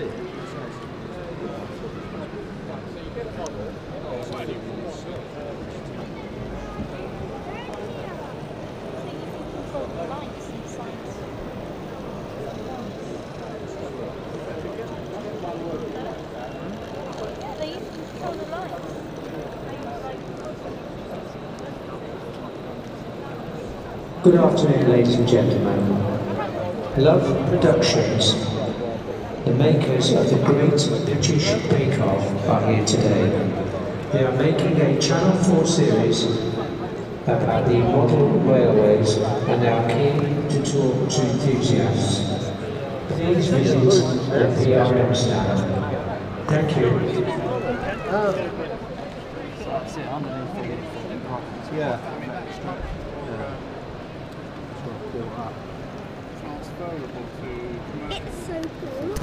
Good afternoon, ladies and gentlemen. Love Productions the makers of the Great British Bake Off, are here today. They are making a Channel 4 series about the model railways and are keen to talk to enthusiasts. Please visit the PRM stand. Thank you. It's so cool.